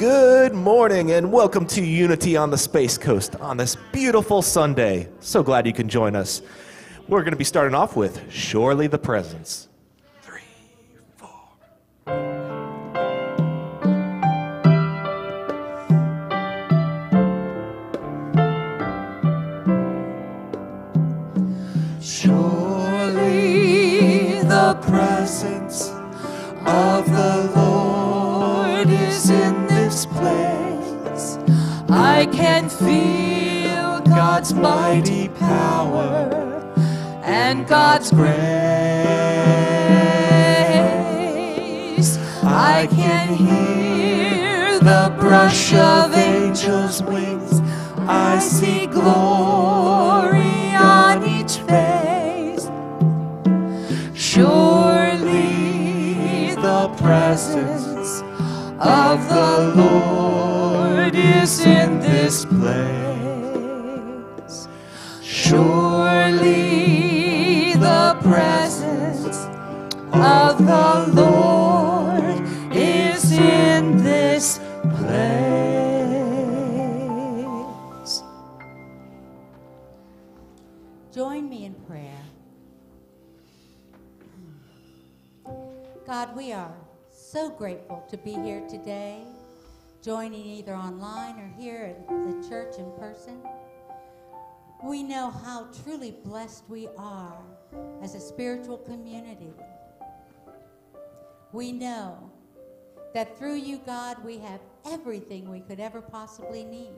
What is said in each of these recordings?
Good morning and welcome to Unity on the Space Coast on this beautiful Sunday. So glad you can join us. We're going to be starting off with Surely the Presence. Three, four. Surely the presence feel God's mighty power and God's grace. I can hear the brush of angels' wings. I see glory on each face. Surely the presence of the Lord is in this place. Surely the presence of the Lord is in this place. Join me in prayer. God, we are so grateful to be here today, joining either online or here at the church in person. We know how truly blessed we are as a spiritual community. We know that through you, God, we have everything we could ever possibly need.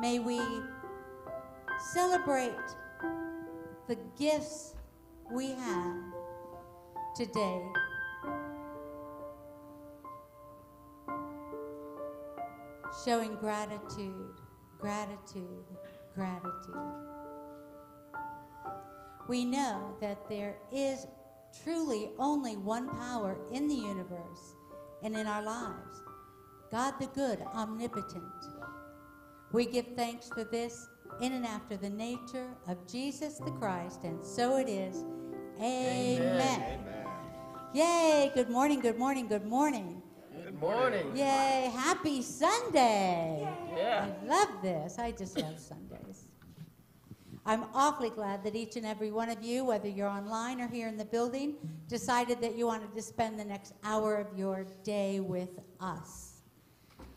May we celebrate the gifts we have today. Showing gratitude, gratitude, gratitude. We know that there is truly only one power in the universe and in our lives God the good, omnipotent. We give thanks for this in and after the nature of Jesus the Christ, and so it is. Amen. Yay, good morning, good morning, good morning. Morning. Yay, happy Sunday. Yeah. I love this. I just love Sundays. I'm awfully glad that each and every one of you, whether you're online or here in the building, decided that you wanted to spend the next hour of your day with us.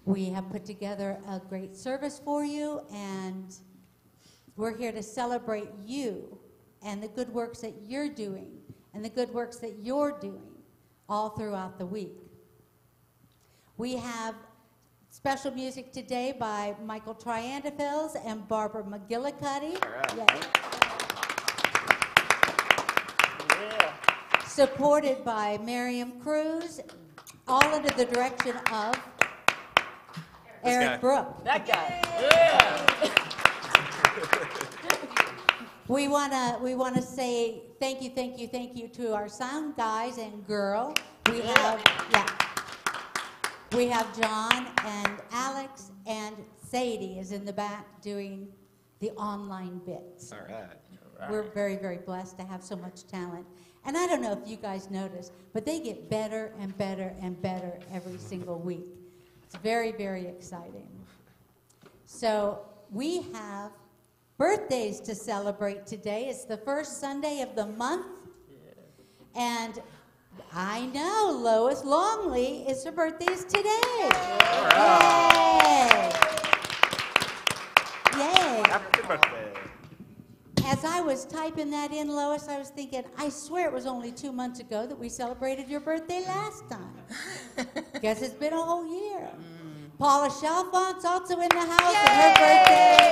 We have put together a great service for you, and we're here to celebrate you and the good works that you're doing and the good works that you're doing all throughout the week. We have special music today by Michael Triandafils and Barbara McGillicuddy. Yay. Yeah. Supported by Miriam Cruz, all under the direction of guy. Eric Brook. That guy. Yeah. We wanna we wanna say thank you, thank you, thank you to our sound guys and girl. We have yeah. We have John and Alex and Sadie is in the back doing the online bits. All right. We're very, very blessed to have so much talent. And I don't know if you guys notice, but they get better and better and better every single week. It's very, very exciting. So we have birthdays to celebrate today. It's the first Sunday of the month. And I know Lois Longley is her birthday is today. Yay! Yay! Happy birthday. As I was typing that in, Lois, I was thinking, I swear it was only two months ago that we celebrated your birthday last time. Guess it's been a whole year. Mm. Paula Chalfont's also in the house, and her birthday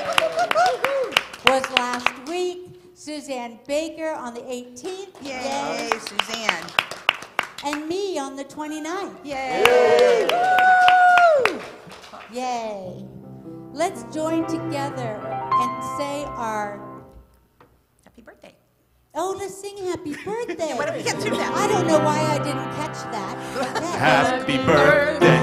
was last week. Suzanne Baker on the 18th. Yay, Suzanne. And me on the 29th. Yay. Yay. Let's join together and say our Happy birthday. Oh, let's sing happy birthday. why don't we get through that? I don't know why I didn't catch that. Yeah. Happy birthday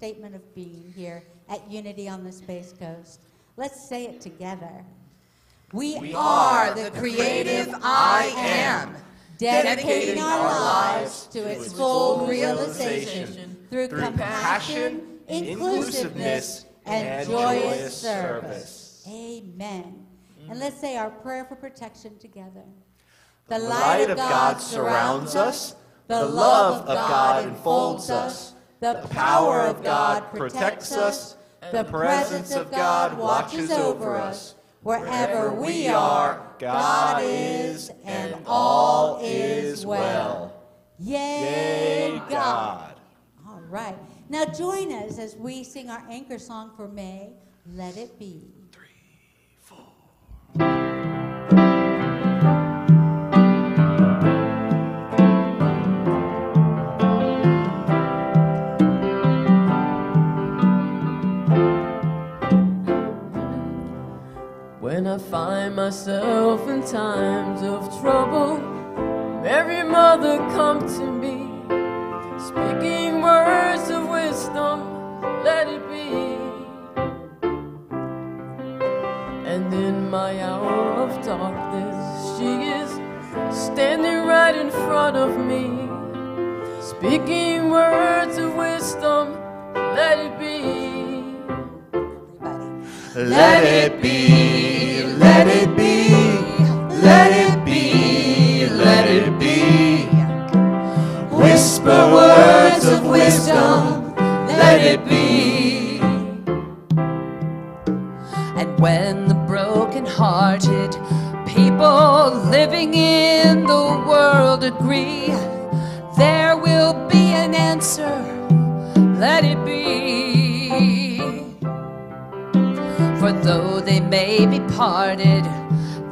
of being here at Unity on the Space Coast. Let's say it together. We, are the creative I am, dedicating our lives to its full realization through compassion, inclusiveness, and joyous service. Amen. And let's say our prayer for protection together. The light of God surrounds us. The love of God enfolds us. The power of God protects us. The presence of God watches over us. Wherever we are, God is, and all is well. Yay, God. All right. Now join us as we sing our anchor song for May, Let It Be. When I find myself in times of trouble, Mary Mother come to me, speaking words of wisdom, let it be. And in my hour of darkness, she is standing right in front of me, speaking words of wisdom, let it be. Let it be, living in the world agree, there will be an answer. Let it be. For though they may be parted,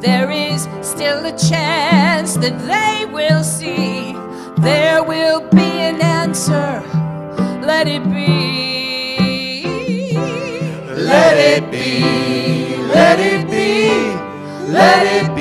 there is still a chance that they will see. There will be an answer. Let it be. Let it be, let it be, let it be,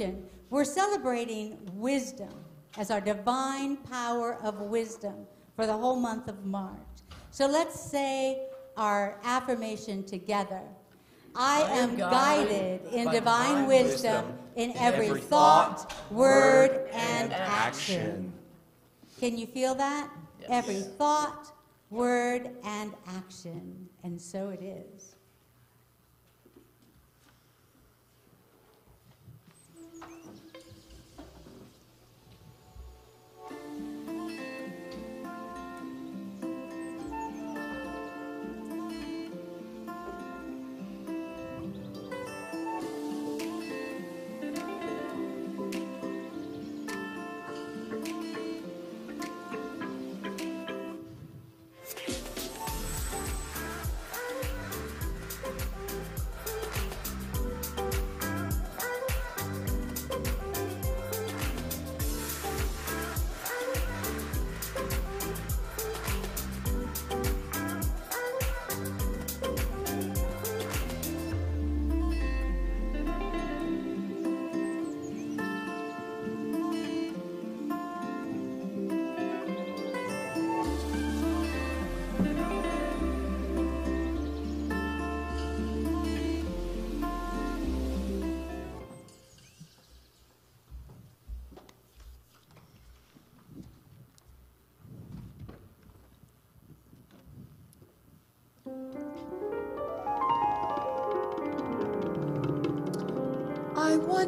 All right. Let's say our affirmation We're celebrating wisdom as our divine power of wisdom for the whole month of March. So let's say our affirmation together. I am guided in divine wisdom in every thought, word, and action. Can you feel that? Every thought, word, and action. And so it is.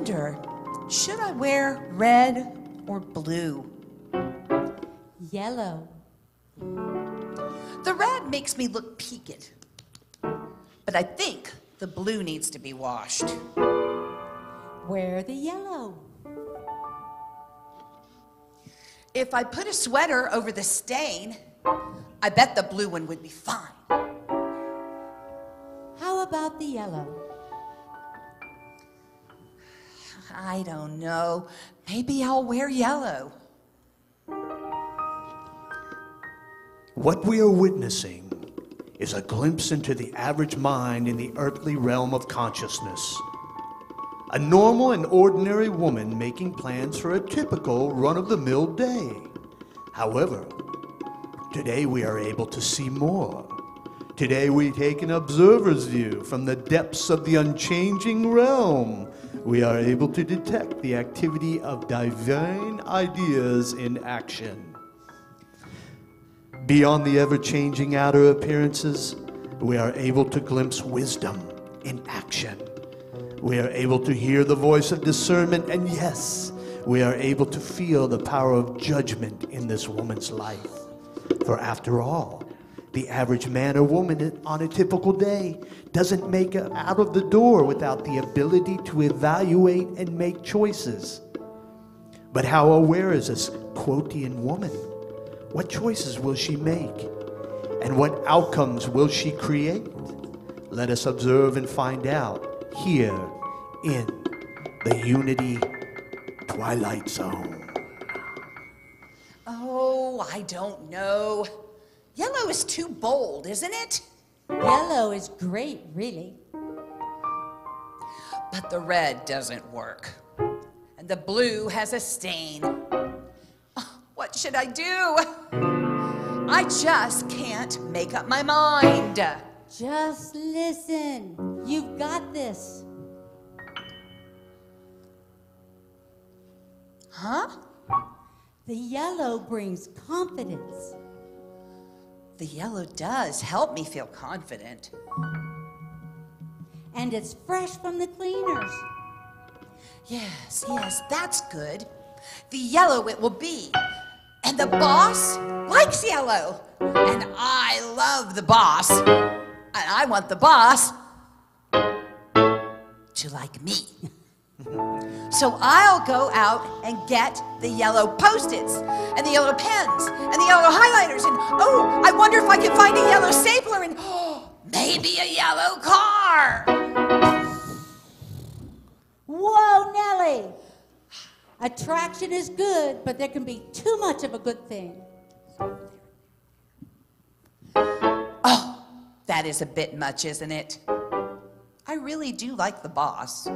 Wonder, should I wear red or blue? Yellow. The red makes me look peaked. But I think the blue needs to be washed. Wear the yellow. If I put a sweater over the stain, I bet the blue one would be fine. How about the yellow? I don't know. Maybe I'll wear yellow. What we are witnessing is a glimpse into the average mind in the earthly realm of consciousness. A normal and ordinary woman making plans for a typical run of the mill day. However, today we are able to see more. Today we take an observer's view from the depths of the unchanging realm. We are able to detect the activity of divine ideas in action. Beyond the ever changing outer appearances, we are able to glimpse wisdom in action. We are able to hear the voice of discernment, and yes, we are able to feel the power of judgment in this woman's life. For after all, the average man or woman on a typical day doesn't make it out of the door without the ability to evaluate and make choices. But how aware is this quotidian woman? What choices will she make? And what outcomes will she create? Let us observe and find out here in the Unity Twilight Zone. Oh, I don't know. Yellow is too bold, isn't it? Yellow is great, really. But the red doesn't work. And the blue has a stain. Ah, What should I do? I just can't make up my mind. Just listen. You've got this. Huh? The yellow brings confidence. The yellow does help me feel confident. And it's fresh from the cleaners. Yes, yes, that's good. The yellow it will be. And the boss likes yellow. And I love the boss. And I want the boss to like me. So I'll go out and get the yellow post-its and the yellow pens and the yellow highlighters and oh, I wonder if I can find a yellow stapler and oh, maybe a yellow car. Whoa, Nellie! Attraction is good, but there can be too much of a good thing. Oh, that is a bit much, isn't it? I really do like the boss.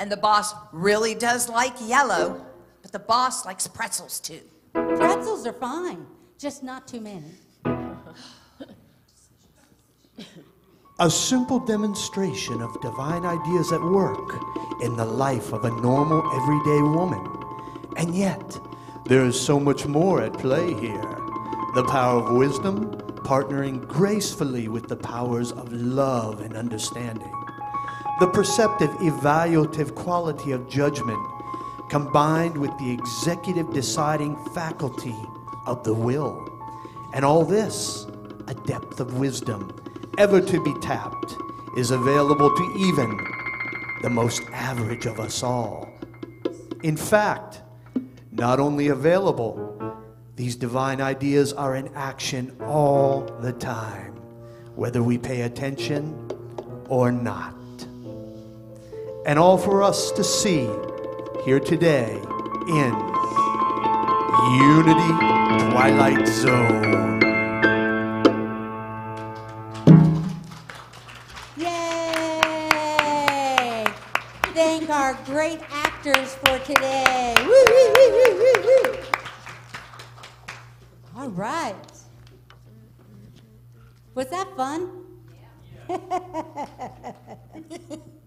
And the boss really does like yellow, but the boss likes pretzels too. Pretzels are fine, just not too many. A simple demonstration of divine ideas at work in the life of a normal, everyday woman. And yet, there is so much more at play here. The power of wisdom partnering gracefully with the powers of love and understanding. The perceptive, evaluative quality of judgment combined with the executive deciding faculty of the will. And all this, a depth of wisdom ever to be tapped, is available to even the most average of us all. In fact, not only available, these divine ideas are in action all the time, whether we pay attention or not. And all for us to see here today in Unity Twilight Zone. Yay! Thank our great actors for today. Woo, woo, woo, woo, woo, woo. All right. Was that fun?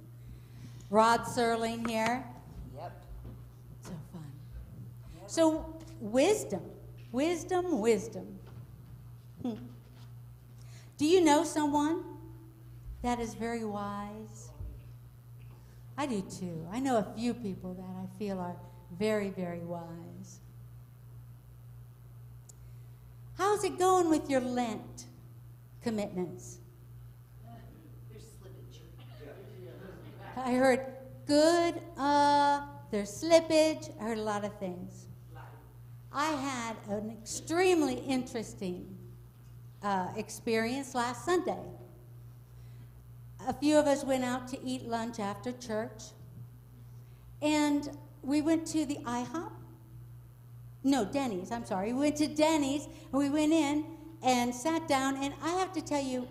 Rod Serling here. Yep. So fun. So, wisdom, wisdom, wisdom. Hmm. Do you know someone that is very wise? I do too. I know a few people that I feel are very, very wise. How's it going with your Lent commitments? I heard good, uh, there's slippage, I heard a lot of things. I had an extremely interesting uh, experience last Sunday. A few of us went out to eat lunch after church, and we went to the IHOP. No, Denny's, I'm sorry. We went to Denny's, and we went in and sat down, and I have to tell you,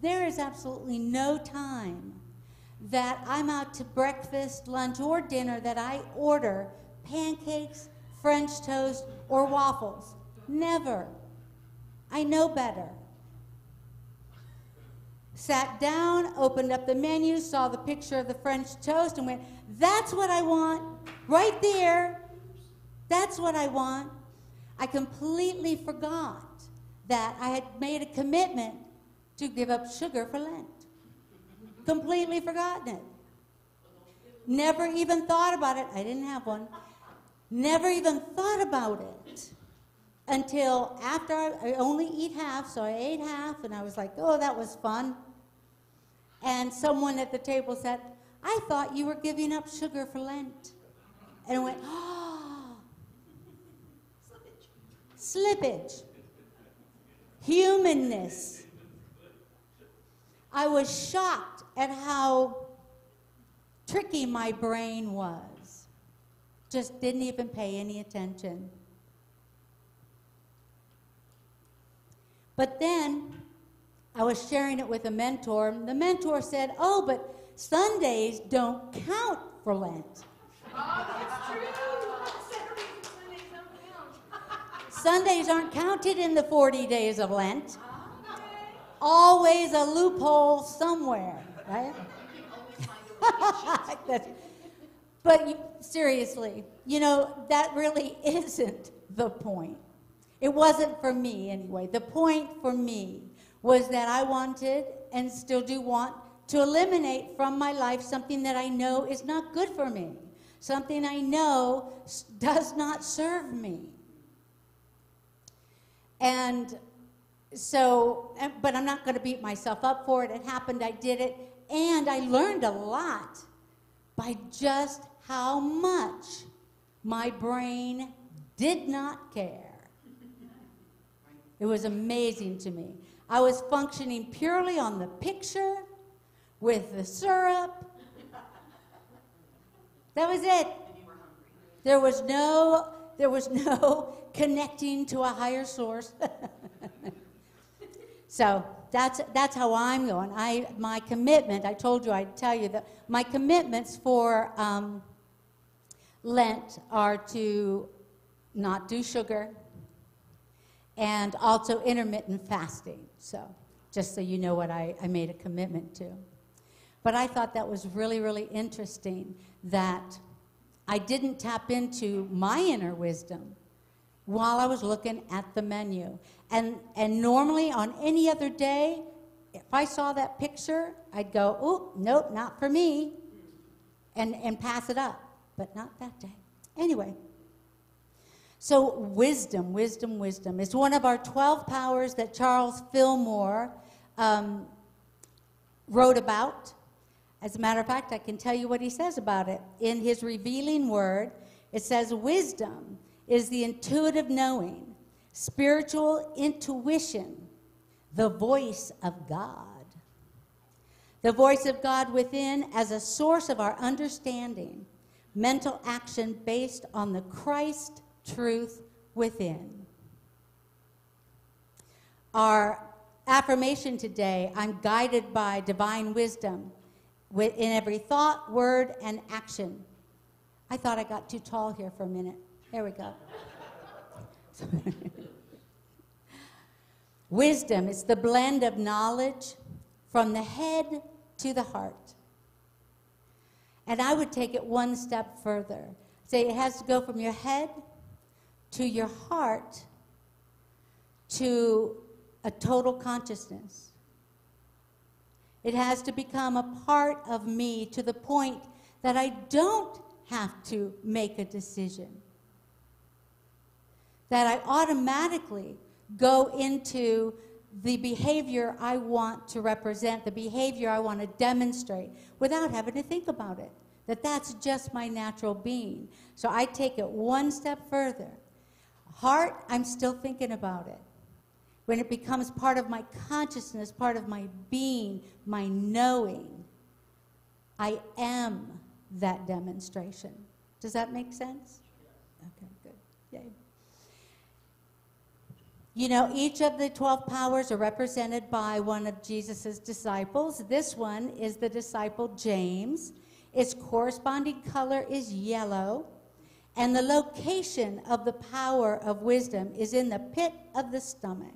there is absolutely no time that I'm out to breakfast, lunch, or dinner that I order pancakes, French toast, or waffles. Never. I know better. Sat down, opened up the menu, saw the picture of the French toast, and went, That's what I want, right there. That's what I want. I completely forgot that I had made a commitment to give up sugar for Lent completely forgotten it. Never even thought about it. I didn't have one. Never even thought about it until after I, I only eat half, so I ate half, and I was like, oh, that was fun. And someone at the table said, I thought you were giving up sugar for Lent. And I went, oh, slippage. Slippage. Humanness. I was shocked at how tricky my brain was. Just didn't even pay any attention. But then I was sharing it with a mentor. The mentor said, Oh, but Sundays don't count for Lent. Oh, that's true. Sundays aren't counted in the 40 days of Lent. Always a loophole somewhere right? but you, seriously, you know, that really isn't the point. It wasn't for me anyway. The point for me was that I wanted and still do want to eliminate from my life something that I know is not good for me, something I know does not serve me. And so, but I'm not going to beat myself up for it. It happened, I did it, and I learned a lot by just how much my brain did not care. It was amazing to me. I was functioning purely on the picture with the syrup. That was it. There was no there was no connecting to a higher source. So that's, that's how I'm going. I, my commitment, I told you I'd tell you that my commitments for um, Lent are to not do sugar and also intermittent fasting. So just so you know what I, I made a commitment to. But I thought that was really, really interesting that I didn't tap into my inner wisdom while I was looking at the menu. And, and normally on any other day, if I saw that picture, I'd go, oh, nope, not for me, and, and pass it up. But not that day. Anyway, so wisdom, wisdom, wisdom is one of our 12 powers that Charles Fillmore um, wrote about. As a matter of fact, I can tell you what he says about it. In his revealing word, it says, Wisdom is the intuitive knowing, spiritual intuition, the voice of God. The voice of God within as a source of our understanding, mental action based on the Christ truth within. Our affirmation today I'm guided by divine wisdom in every thought, word, and action. I thought I got too tall here for a minute. There we go. Wisdom is the blend of knowledge from the head to the heart. And I would take it one step further. Say it has to go from your head to your heart to a total consciousness. It has to become a part of me to the point that I don't have to make a decision. That I automatically go into the behavior I want to represent, the behavior I want to demonstrate, without having to think about it. That that's just my natural being. So I take it one step further. Heart, I'm still thinking about it. When it becomes part of my consciousness, part of my being, my knowing, I am that demonstration. Does that make sense? Okay, good. Yay. You know, each of the 12 powers are represented by one of Jesus' disciples. This one is the disciple James. Its corresponding color is yellow. And the location of the power of wisdom is in the pit of the stomach.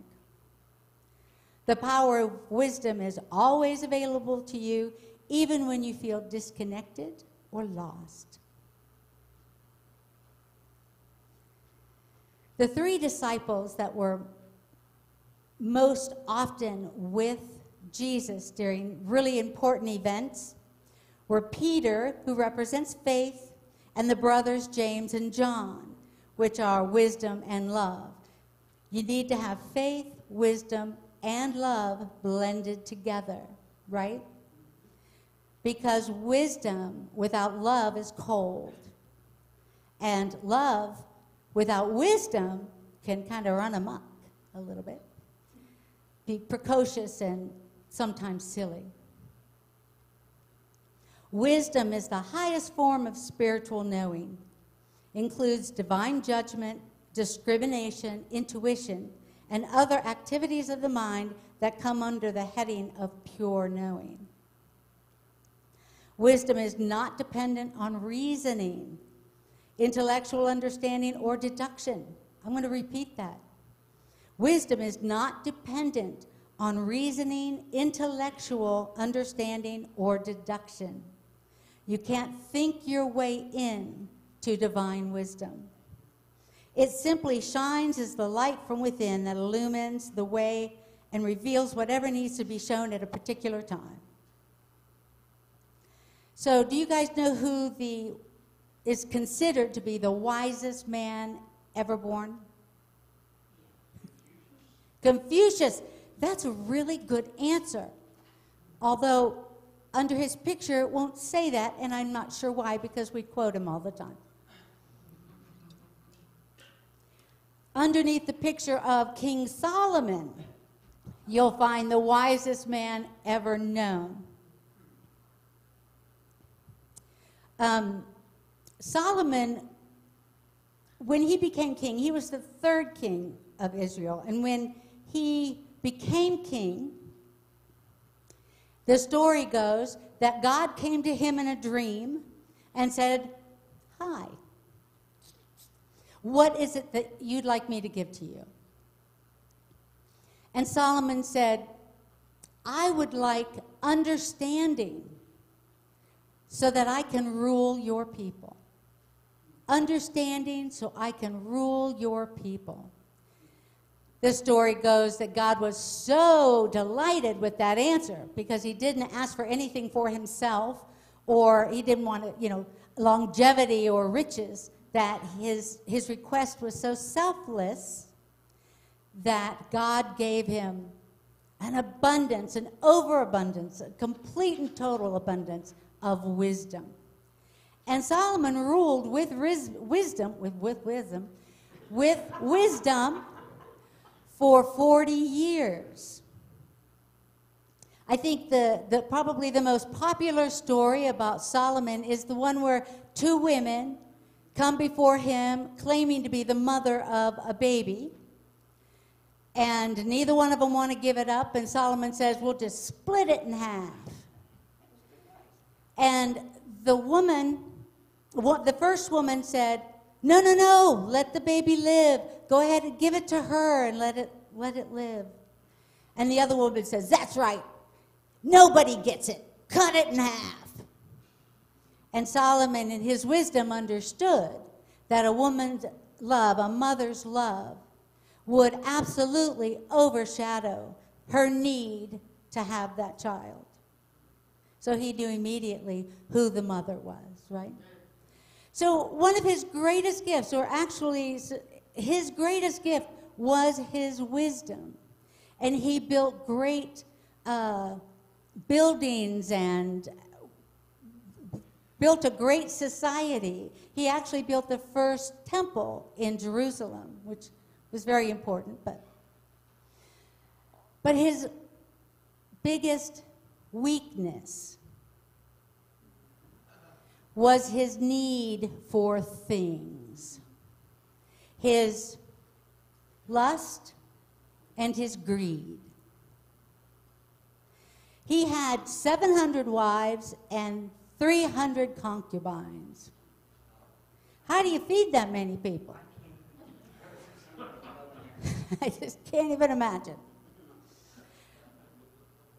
The power of wisdom is always available to you, even when you feel disconnected or lost. The three disciples that were most often with Jesus during really important events were Peter, who represents faith, and the brothers James and John, which are wisdom and love. You need to have faith, wisdom, and love blended together, right? Because wisdom without love is cold. And love without wisdom can kind of run amok a little bit, be precocious and sometimes silly. Wisdom is the highest form of spiritual knowing, includes divine judgment, discrimination, intuition, and other activities of the mind that come under the heading of pure knowing. Wisdom is not dependent on reasoning, intellectual understanding, or deduction. I'm going to repeat that. Wisdom is not dependent on reasoning, intellectual understanding, or deduction. You can't think your way in to divine wisdom. It simply shines as the light from within that illumines the way and reveals whatever needs to be shown at a particular time. So, do you guys know who the is considered to be the wisest man ever born? Confucius. That's a really good answer. Although under his picture it won't say that, and I'm not sure why because we quote him all the time. Underneath the picture of King Solomon, you'll find the wisest man ever known. Um, Solomon, when he became king, he was the third king of Israel. And when he became king, the story goes that God came to him in a dream and said, Hi, what is it that you'd like me to give to you? And Solomon said, I would like understanding so that I can rule your people. Understanding so I can rule your people. The story goes that God was so delighted with that answer because he didn't ask for anything for himself or he didn't want to, you know, longevity or riches, that his, his request was so selfless that God gave him an abundance, an overabundance, a complete and total abundance of wisdom. And Solomon ruled with wisdom, with, with wisdom, with wisdom for 40 years. I think the, the, probably the most popular story about Solomon is the one where two women come before him claiming to be the mother of a baby. And neither one of them want to give it up. And Solomon says, We'll just split it in half. And the woman, the first woman said, No, no, no, let the baby live. Go ahead and give it to her and let it, let it live. And the other woman says, That's right. Nobody gets it. Cut it in half. And Solomon, in his wisdom, understood that a woman's love, a mother's love, would absolutely overshadow her need to have that child. So he knew immediately who the mother was, right? So, one of his greatest gifts, or actually his greatest gift, was his wisdom. And he built great uh, buildings and built a great society. He actually built the first temple in Jerusalem, which was very important. But, but his biggest weakness was his need for things, his lust and his greed. He had 700 wives and 300 concubines. How do you feed that many people? I just can't even imagine.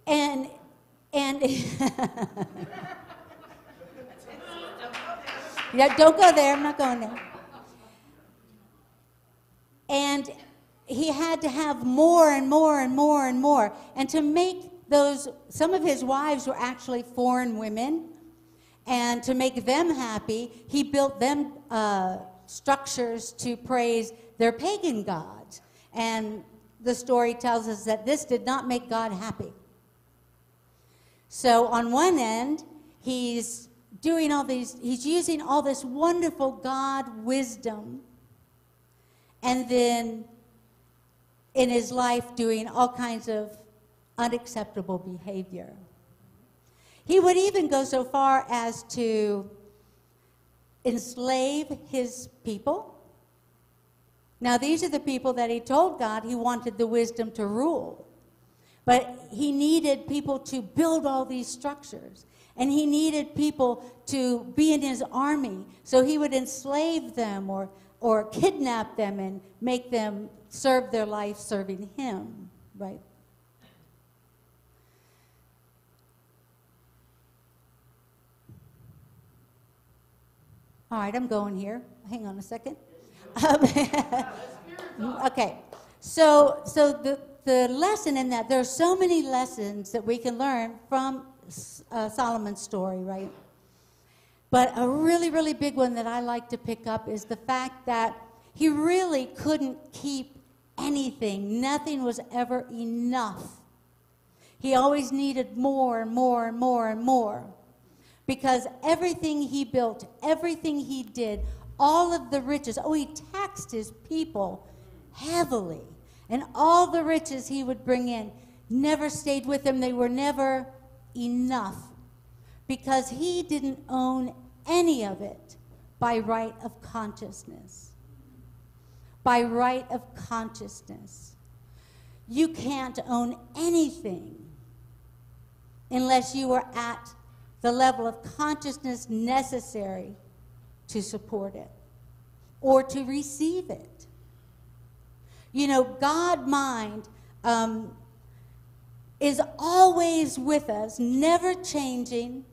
And and yeah, don't go there. I'm not going there. And he had to have more and more and more and more. And to make those, some of his wives were actually foreign women. And to make them happy, he built them uh, structures to praise their pagan gods. And the story tells us that this did not make God happy. So, on one end, he's doing all these, he's using all this wonderful God wisdom, and then in his life, doing all kinds of unacceptable behavior. He would even go so far as to enslave his people. Now, these are the people that he told God he wanted the wisdom to rule. But he needed people to build all these structures. And he needed people to be in his army. So he would enslave them or, or kidnap them and make them serve their life serving him, right? All right, I'm going here. Hang on a second. Um, okay, so so the the lesson in that there are so many lessons that we can learn from uh, Solomon's story, right? But a really really big one that I like to pick up is the fact that he really couldn't keep anything. Nothing was ever enough. He always needed more and more and more and more because everything he built, everything he did, all of the riches, oh, he taxed his people heavily. And all the riches he would bring in never stayed with him. They were never enough because he didn't own any of it by right of consciousness. By right of consciousness. you can't own anything unless you are at the level of consciousness necessary to support it or to receive it. You know, God mind um, is always with us, never changing,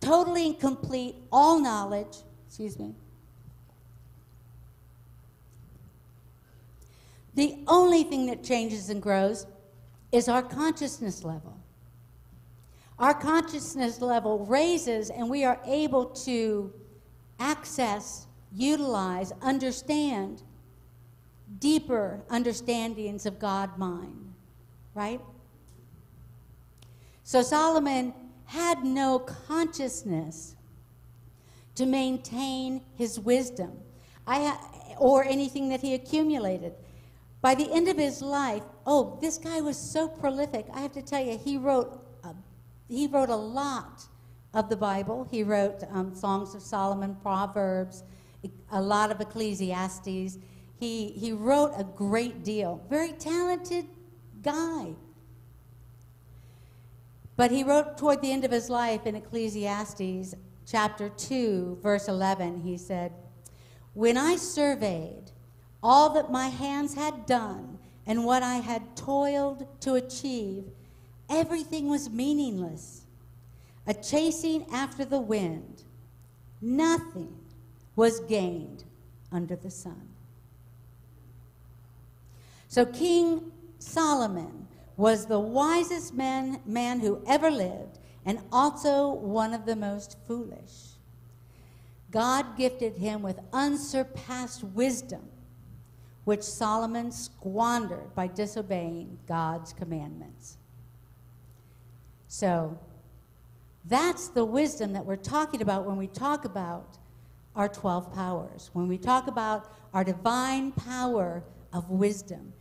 totally and complete, all knowledge. Excuse me. The only thing that changes and grows is our consciousness level. Our consciousness level raises, and we are able to access, utilize, understand deeper understandings of God mind, right? So Solomon had no consciousness to maintain his wisdom I or anything that he accumulated. By the end of his life, oh, this guy was so prolific. I have to tell you, he wrote a, he wrote a lot of the Bible. He wrote um, Songs of Solomon, Proverbs, a lot of Ecclesiastes. He, he wrote a great deal. Very talented guy. But he wrote toward the end of his life in Ecclesiastes chapter 2, verse 11, he said, When I surveyed all that my hands had done and what I had toiled to achieve, everything was meaningless, a chasing after the wind. Nothing was gained under the sun. So King Solomon was the wisest man, man who ever lived and also one of the most foolish. God gifted him with unsurpassed wisdom which Solomon squandered by disobeying God's commandments. So, that's the wisdom that we're talking about when we talk about our 12 powers, when we talk about our divine power of wisdom.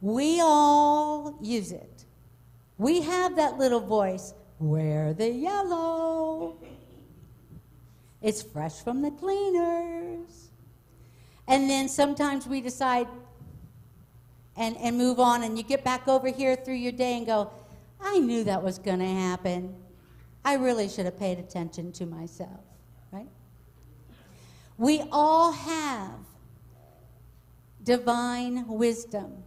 We all use it. We have that little voice, wear the yellow. It's fresh from the cleaners. And then sometimes we decide and, and move on, and you get back over here through your day and go, I knew that was going to happen. I really should have paid attention to myself, right? We all have divine wisdom,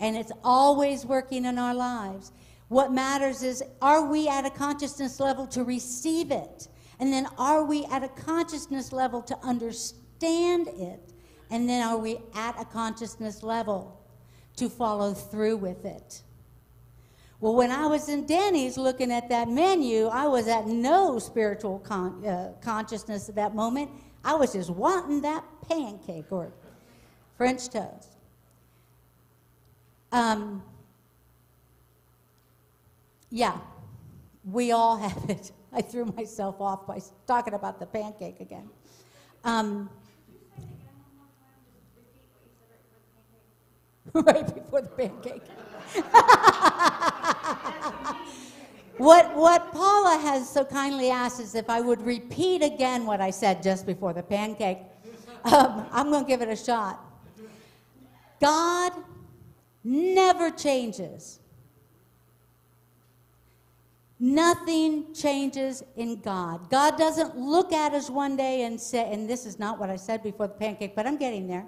and it's always working in our lives. What matters is are we at a consciousness level to receive it? And then are we at a consciousness level to understand it? And then are we at a consciousness level to follow through with it? Well, when I was in Denny's looking at that menu, I was at no spiritual con- uh, consciousness at that moment. I was just wanting that pancake or French toast. Um, yeah, we all have it. I threw myself off by talking about the pancake again. Um, right before the pancake. what, what Paula has so kindly asked is if I would repeat again what I said just before the pancake. Um, I'm going to give it a shot. God never changes. Nothing changes in God. God doesn't look at us one day and say, and this is not what I said before the pancake, but I'm getting there.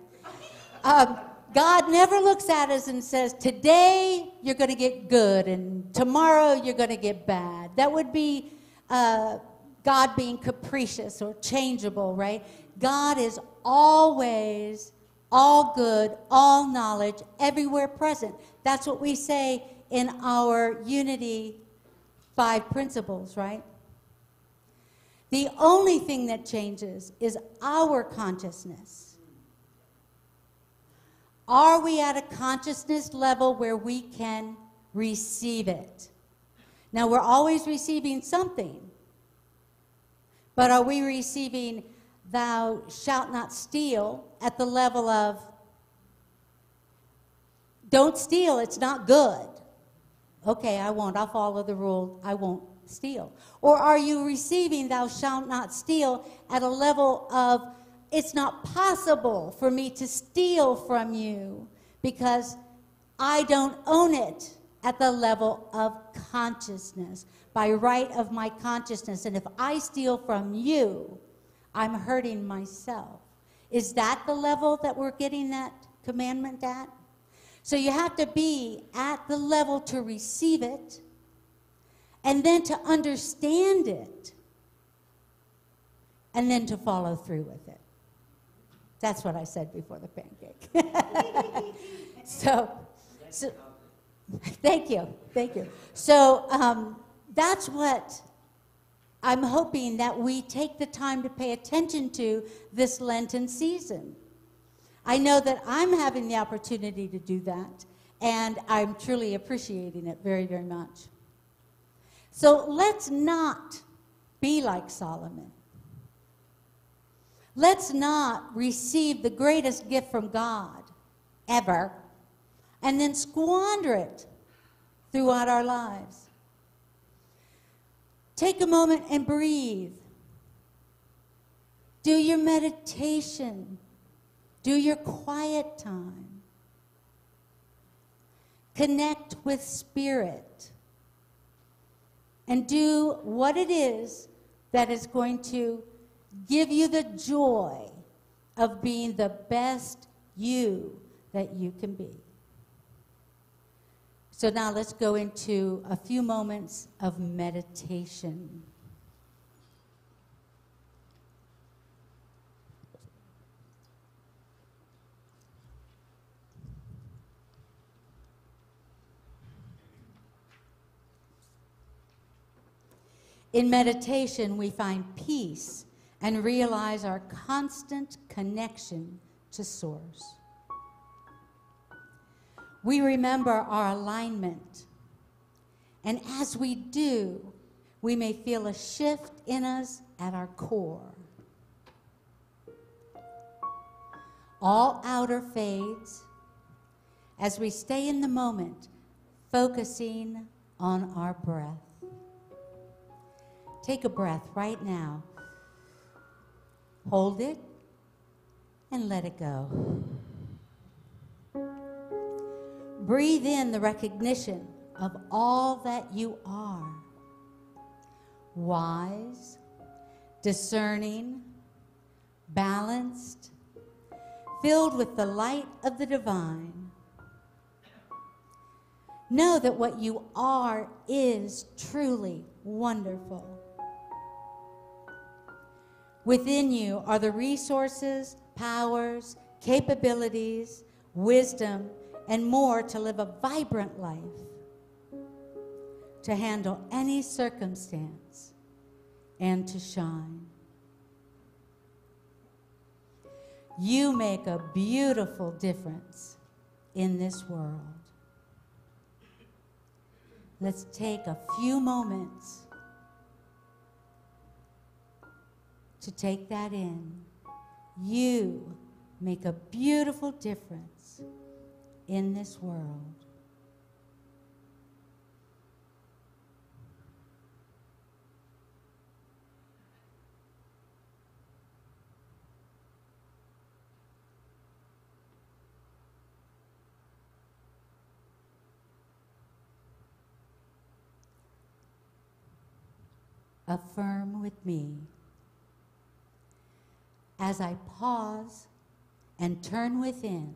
Um, God never looks at us and says, Today you're going to get good, and tomorrow you're going to get bad. That would be uh, God being capricious or changeable, right? God is always all good, all knowledge, everywhere present. That's what we say in our unity five principles, right? The only thing that changes is our consciousness. Are we at a consciousness level where we can receive it? Now, we're always receiving something, but are we receiving, thou shalt not steal, at the level of, don't steal, it's not good? Okay, I won't. I'll follow the rule. I won't steal. Or are you receiving, thou shalt not steal, at a level of, it's not possible for me to steal from you because I don't own it at the level of consciousness, by right of my consciousness. And if I steal from you, I'm hurting myself. Is that the level that we're getting that commandment at? So you have to be at the level to receive it and then to understand it and then to follow through with it. That's what I said before the pancake. so, so, thank you, thank you. So um, that's what I'm hoping that we take the time to pay attention to this Lenten season. I know that I'm having the opportunity to do that, and I'm truly appreciating it very, very much. So let's not be like Solomon. Let's not receive the greatest gift from God ever and then squander it throughout our lives. Take a moment and breathe. Do your meditation. Do your quiet time. Connect with spirit. And do what it is that is going to give you the joy of being the best you that you can be. So now let's go into a few moments of meditation. In meditation, we find peace and realize our constant connection to Source. We remember our alignment. And as we do, we may feel a shift in us at our core. All outer fades as we stay in the moment, focusing on our breath. Take a breath right now. Hold it and let it go. Breathe in the recognition of all that you are wise, discerning, balanced, filled with the light of the divine. Know that what you are is truly wonderful. Within you are the resources, powers, capabilities, wisdom, and more to live a vibrant life, to handle any circumstance, and to shine. You make a beautiful difference in this world. Let's take a few moments to take that in. You make a beautiful difference in this world. Affirm with me as I pause and turn within,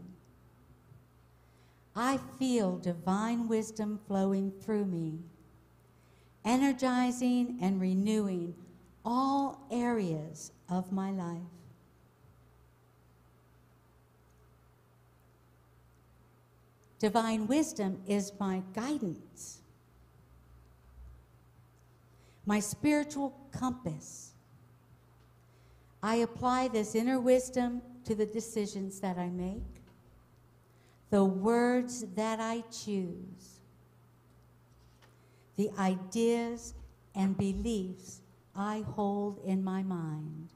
I feel divine wisdom flowing through me, energizing and renewing all areas of my life. Divine wisdom is my guidance, my spiritual compass I apply this inner wisdom to the decisions that I make, the words that I choose, the ideas and beliefs I hold in my mind.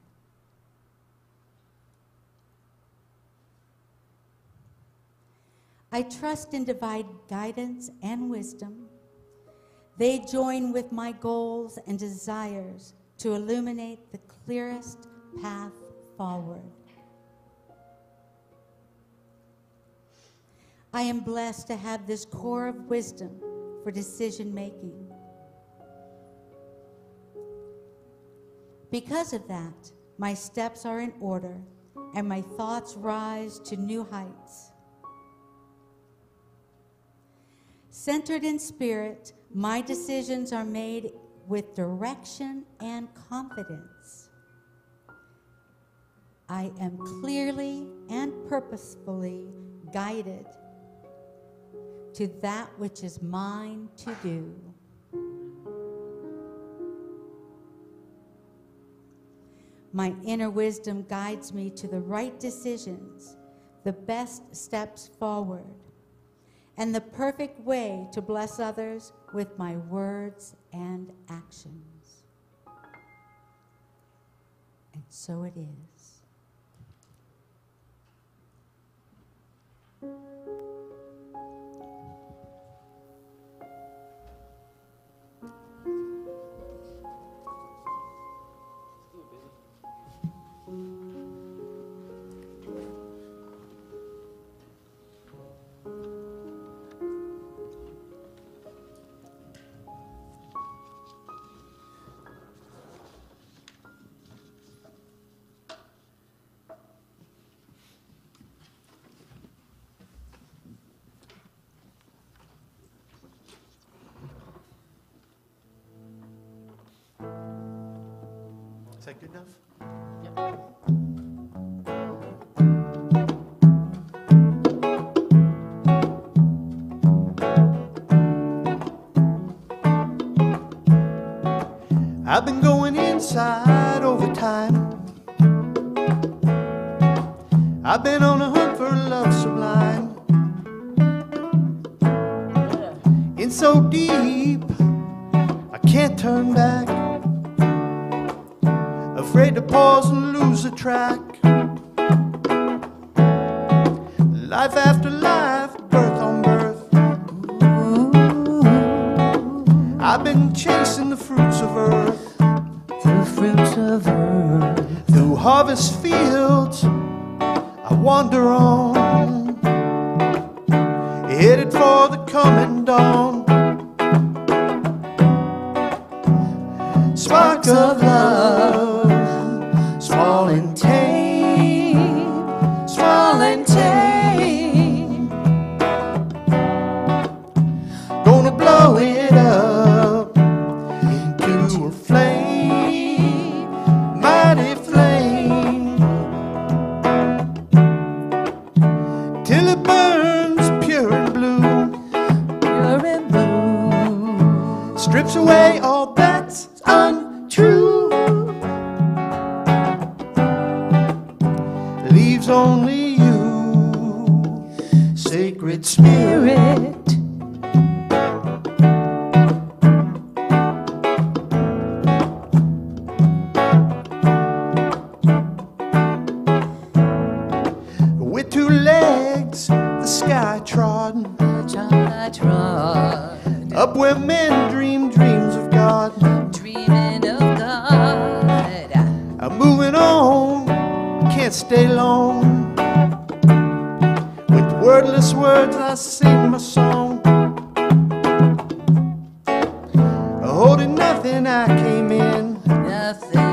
I trust in divine guidance and wisdom. They join with my goals and desires to illuminate the clearest path forward. I am blessed to have this core of wisdom for decision making. Because of that, my steps are in order and my thoughts rise to new heights. Centered in spirit, my decisions are made with direction and confidence. I am clearly and purposefully guided to that which is mine to do. My inner wisdom guides me to the right decisions, the best steps forward, and the perfect way to bless others with my words and actions. And so it is. Good enough? I've been going inside over time. I've been on a hunt for love sublime. In so deep, I can't turn back. Afraid to pause and lose the track. Life after life, birth on birth. I've been chasing the fruits of earth. The fruits of earth. Through harvest fields, I wander on, Nothing,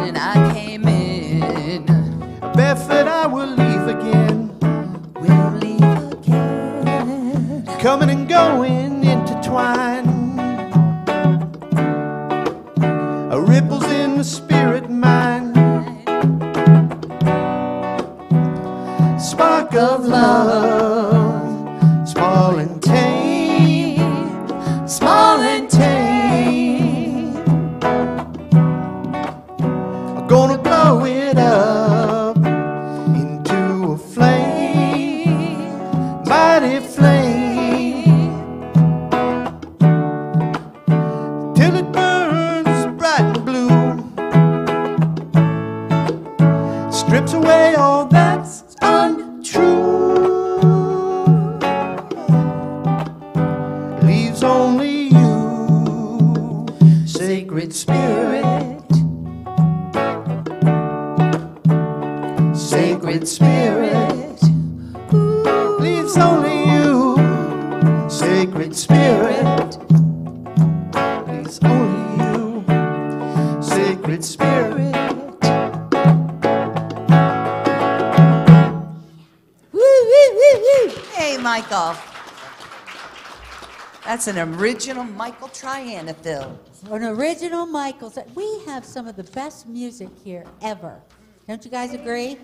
an original Michael Trianaphil. An original Michael. So we have some of the best music here ever. Don't you guys agree?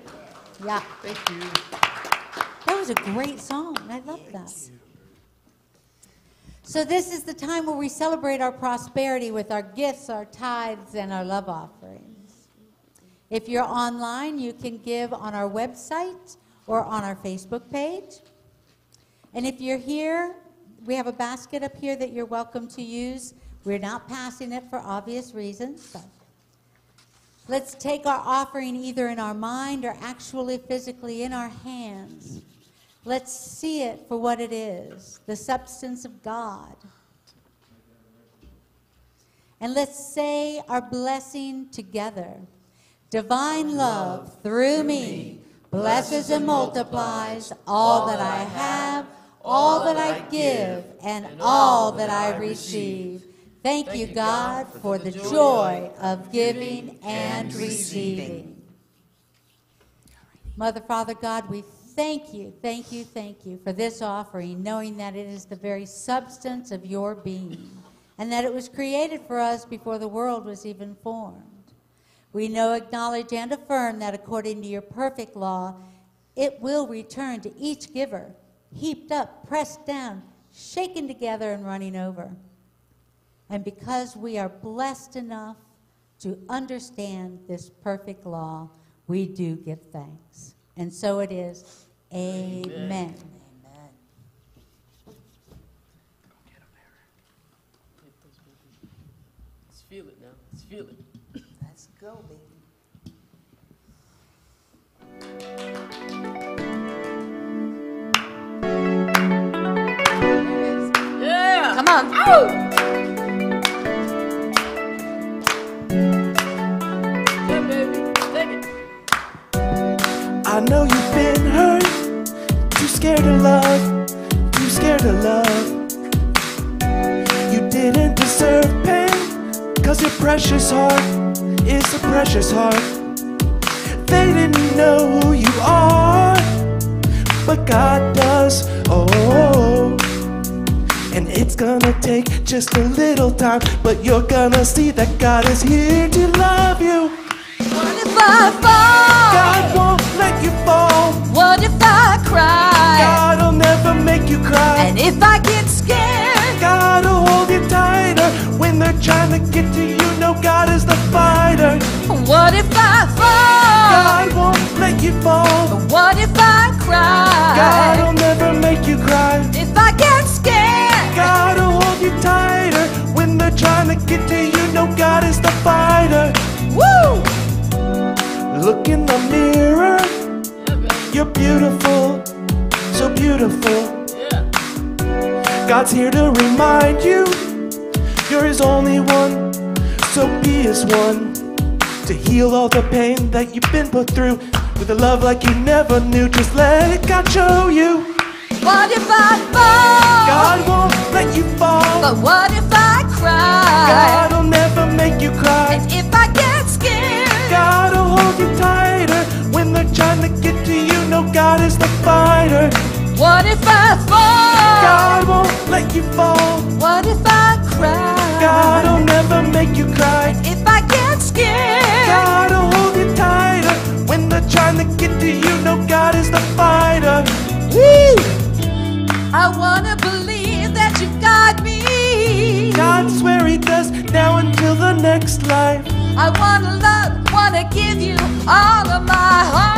Yeah. Thank you. That was a great song. I love that. So, this is the time where we celebrate our prosperity with our gifts, our tithes, and our love offerings. If you're online, you can give on our website or on our Facebook page. And if you're here, we have a basket up here that you're welcome to use. We're not passing it for obvious reasons. But let's take our offering either in our mind or actually physically in our hands. Let's see it for what it is the substance of God. And let's say our blessing together. Divine love through me blesses and multiplies all that I have, all that I give, and all that I receive. Thank you, God, for the joy of giving and receiving. Mother, Father, God, we thank you, thank you, thank you for this offering, knowing that it is the very substance of your being and that it was created for us before the world was even formed. We know, acknowledge, and affirm that according to your perfect law, it will return to each giver, heaped up, pressed down, shaken together, and running over. And because we are blessed enough to understand this perfect law, we do give thanks. And so it is. Amen. Amen. Let's feel it now. Let's feel it. Let's go, baby. Yeah. Come on. Take. I know you've been hurt, too scared to love, too scared to love. You didn't deserve pain, cause your precious heart is a precious heart. They didn't know who you are, but God does. Oh, and it's gonna take just a little time, but you're gonna see that God is here to love you. What if I fall? God won't let you fall. What if I cry? God'll never make you cry. And if I get scared? God'll hold you tighter when they're trying to get to you. No, God is the fighter. What if I fall? God won't let you fall. What if I cry? God'll never make you cry. If I get scared? God'll hold you tighter when they're trying to get to you. No, God is the fighter. Woo! Look in the mirror. You're beautiful, so beautiful. God's here to remind you you're His only one, so be His one to heal all the pain that you've been put through with a love like you never knew. Just let God show you. What if I fall? God won't let you fall. But what if I cry? God'll never make you cry. And if I get scared? God'll hold you tighter when they're trying to get to you. No, God is the fighter. What if I fall? God won't let you fall. What if I cry? God'll never make you cry. If I get scared? God'll hold you tighter when they're trying to get to you. No, God is the fighter. Woo! I wanna believe that you got me. God swear He does now until the next life. I wanna love, wanna give you all of my heart.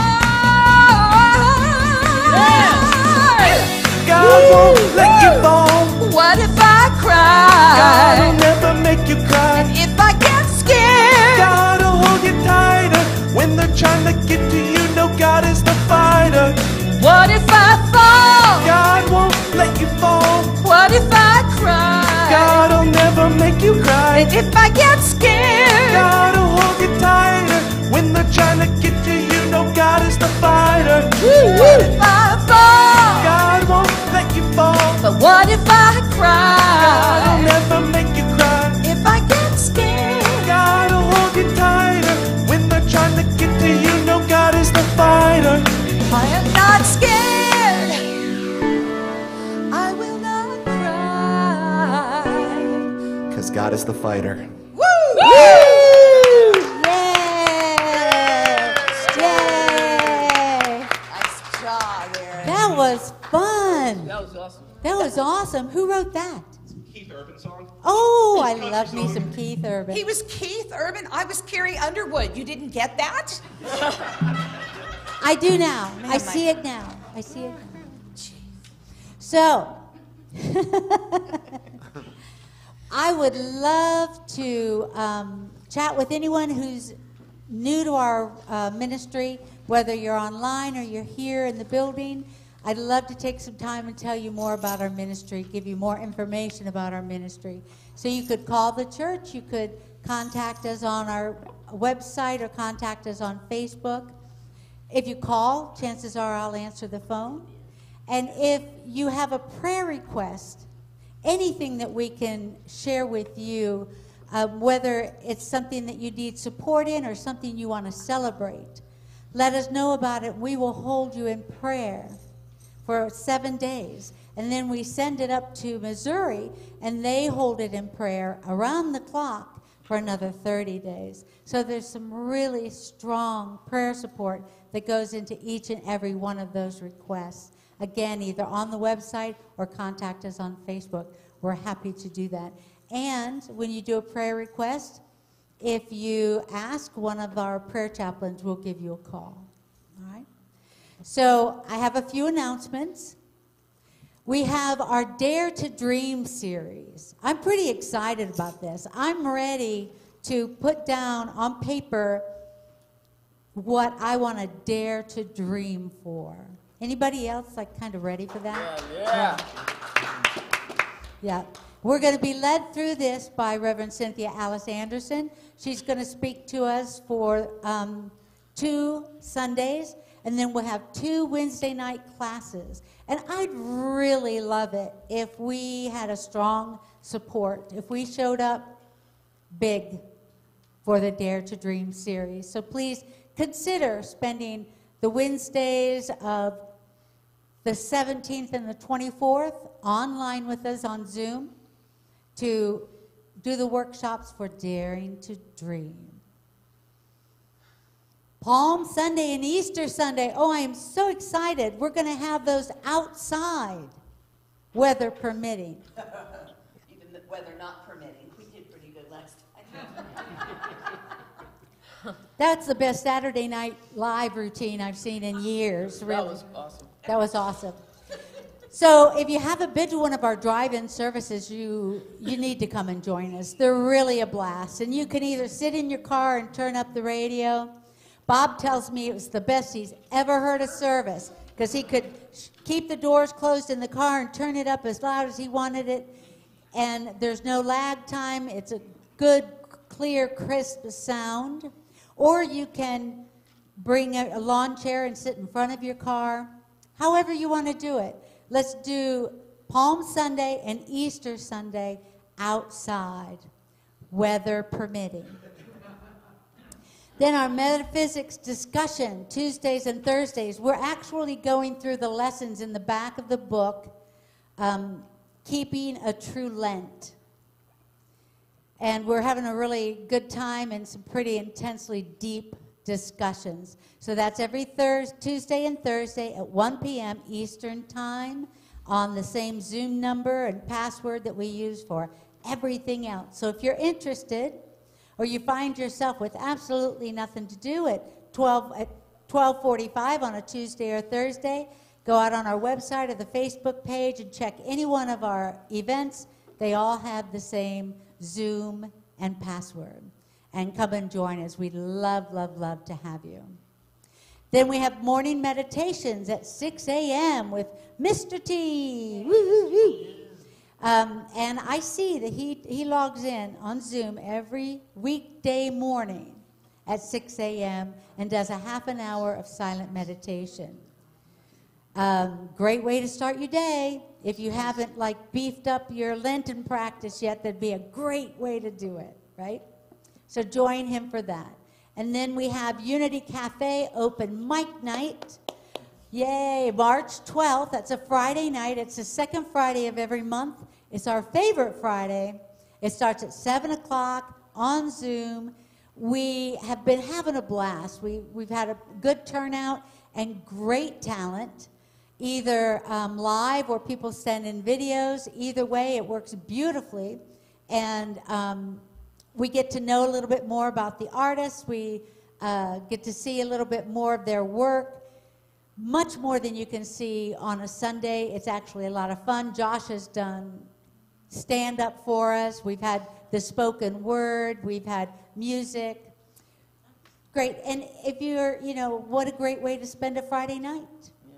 God won't let you fall. What if I cry? God'll never make you cry. And if I get scared? God'll hold you tighter when they're trying to get to you. No, God is the fighter. What if I fall? God let you fall. What if I cry? God'll never make you cry. And if I get scared? Is the fighter. Yay! Yay! Nice job, Aaron. That was fun. That was awesome. That was awesome. Who wrote that? Keith Urban song. Oh, I love me some Keith Urban. He was Keith Urban. I was Carrie Underwood. You didn't get that? I do now. I Man, see my- it now. I see it now. So, I would love to um, chat with anyone who's new to our uh, ministry, whether you're online or you're here in the building. I'd love to take some time and tell you more about our ministry, give you more information about our ministry. So you could call the church, you could contact us on our website or contact us on Facebook. If you call, chances are I'll answer the phone. And if you have a prayer request, anything that we can share with you, um, whether it's something that you need support in or something you want to celebrate, let us know about it. We will hold you in prayer for seven days. And then we send it up to Missouri, and they hold it in prayer around the clock for another 30 days. So there's some really strong prayer support that goes into each and every one of those requests. Again, either on the website or contact us on Facebook. We're happy to do that. And when you do a prayer request, if you ask, one of our prayer chaplains we'll give you a call. All right? So I have a few announcements. We have our Dare to Dream series. I'm pretty excited about this. I'm ready to put down on paper what I want to dare to dream for. Anybody else like kind of ready for that? Yeah. Yeah. We're going to be led through this by Reverend Cynthia Alice Anderson. She's going to speak to us for um, two Sundays, and then we'll have two Wednesday night classes. And I'd really love it if we had a strong support, if we showed up big for the Dare to Dream series. So please consider spending the Wednesdays of the 17th and the 24th online with us on Zoom to do the workshops for Daring to Dream. Palm Sunday and Easter Sunday. Oh, I am so excited. We're going to have those outside, weather permitting. Even the weather not permitting. We did pretty good last time. That's the best Saturday night live routine I've seen in years, really. That was awesome. That was awesome. So if you haven't been to one of our drive-in services, you you need to come and join us. They're really a blast. And you can either sit in your car and turn up the radio. Bob tells me it was the best he's ever heard a service because he could keep the doors closed in the car and turn it up as loud as he wanted it. And there's no lag time. It's a good, clear, crisp sound. Or you can bring a, a lawn chair and sit in front of your car. However you want to do it. Let's do Palm Sunday and Easter Sunday outside, weather permitting. Then our metaphysics discussion, Tuesdays and Thursdays. We're actually going through the lessons in the back of the book, um, Keeping a True Lent. And we're having a really good time and some pretty intensely deep discussions. So that's every Thursday, Tuesday and Thursday at 1 p.m. Eastern Time on the same Zoom number and password that we use for everything else. So if you're interested, or you find yourself with absolutely nothing to do at 12 at 12:45 on a Tuesday or Thursday, go out on our website or the Facebook page and check any one of our events. They all have the same Zoom and password. And come and join us. We'd love, love, love to have you. Then we have morning meditations at 6 a.m. with Mr. T. Woo. Um, and I see that he, he logs in on Zoom every weekday morning at 6 a.m. and does a half an hour of silent meditation. Um, great way to start your day. If you haven't like beefed up your Lenten practice yet, that'd be a great way to do it, right? So join him for that. And then we have Unity Cafe open mic night. Yay, March 12th. That's a Friday night. It's the second Friday of every month. It's our favorite Friday. It starts at 7 o'clock on Zoom. We have been having a blast. We, we've had a good turnout and great talent, either um, live or people send in videos. Either way, it works beautifully. And um, we get to know a little bit more about the artists. We uh, get to see a little bit more of their work much more than you can see on a Sunday. It's actually a lot of fun. Josh has done stand up for us. We've had the spoken word. We've had music. Great. And if you're, you know, what a great way to spend a Friday night. Yeah.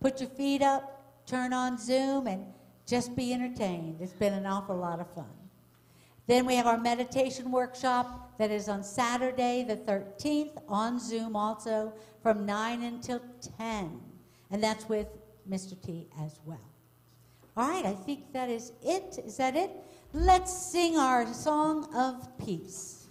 Put your feet up, turn on Zoom, and just be entertained. It's been an awful lot of fun. Then we have our meditation workshop that is on Saturday, the 13th, on Zoom also, from 9 until 10. And that's with Mr. T as well. All right, I think that is it. Is that it? Let's sing our song of peace.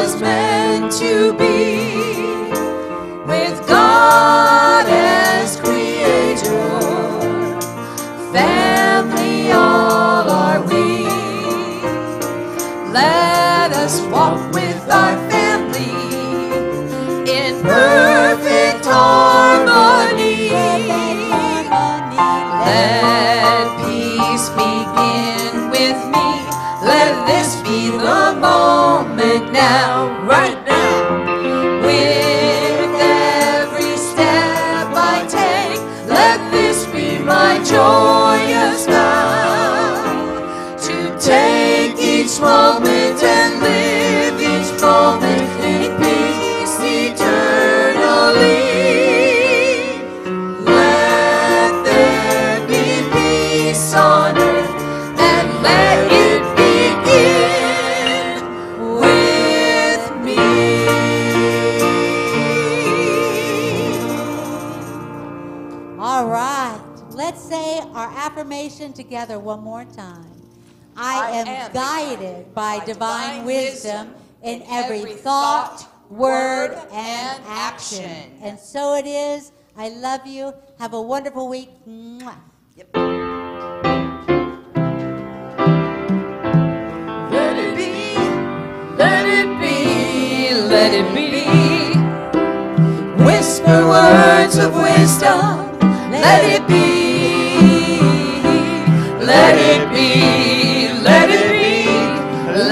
Was meant to be. With God as creator, family all are we. Let us walk with our family in perfect now, right All right, let's say our affirmation together one more time. I, I am, am guided by, by divine, divine wisdom wisdom in in every, every thought, thought, word, word, and and action. action. And so it is. I love you. Have a wonderful week. Mwah. Let it be, let it be, let it be. Whisper words of wisdom, let it be. Let it be, let it be,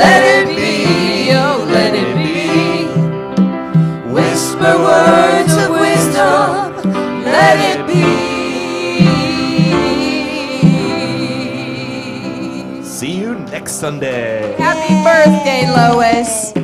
let it be, oh, let it be. Whisper words of wisdom, let it be. See you next Sunday. Happy birthday, Lois.